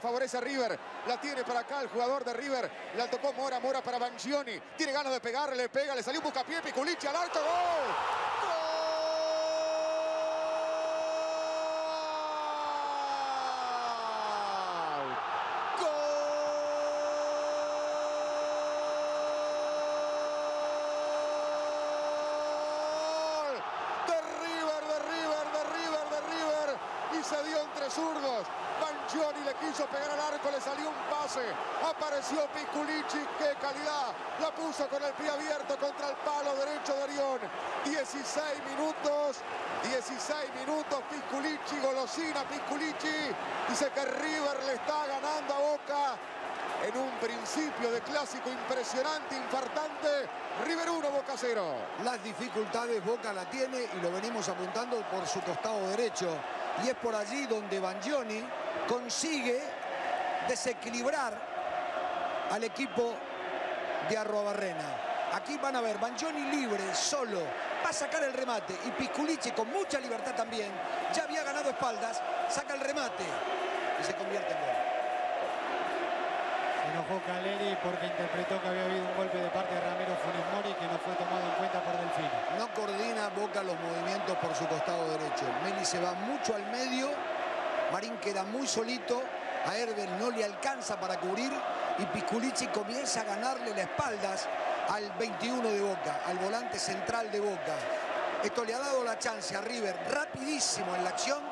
favorece a River. La tiene para acá el jugador de River. La tocó Mora, Mora para Bangioni. Tiene ganas de pegarle, le pega, le salió un buscapié, Piculichi al arco. ¡Gol! se dio entre zurdos. Banchioni le quiso pegar al arco, le salió un pase. Apareció Piculici, qué calidad. La puso con el pie abierto contra el palo derecho de Orión. 16 minutos, 16 minutos. Piculici, golosina Piculici. Dice que River le está ganando a Boca en un principio de clásico impresionante, infartante. River 1, Boca 0. Las dificultades Boca la tiene y lo venimos apuntando por su costado derecho y es por allí donde Bangioni consigue desequilibrar al equipo de Arrobarrena. Aquí van a ver, Bangioni libre, solo, va a sacar el remate y Pisculici con mucha libertad también, ya había ganado espaldas, saca el remate y se convierte en gol. Se enojó Caleri porque interpretó que había habido un golpe de parte de Boca los movimientos por su costado derecho. Meli se va mucho al medio, Marín queda muy solito, a Herbel no le alcanza para cubrir y Pisculici comienza a ganarle las espaldas al 21 de Boca, al volante central de Boca. Esto le ha dado la chance a River rapidísimo en la acción